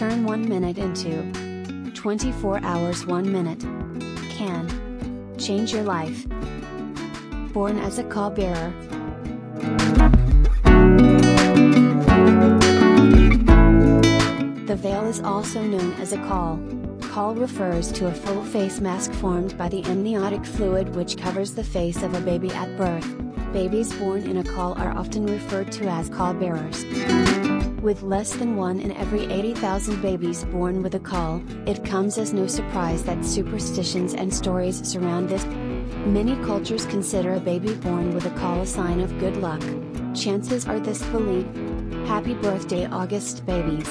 Turn 1 minute into 24 hours 1 minute. Can change your life. Born as a caul bearer. The veil is also known as a caul. Caul refers to a full face mask formed by the amniotic fluid which covers the face of a baby at birth. Babies born in a caul are often referred to as caul bearers. With less than one in every 80,000 babies born with a caul, it comes as no surprise that superstitions and stories surround this. Many cultures consider a baby born with a caul a sign of good luck. Chances are this belief. Happy birthday, August babies.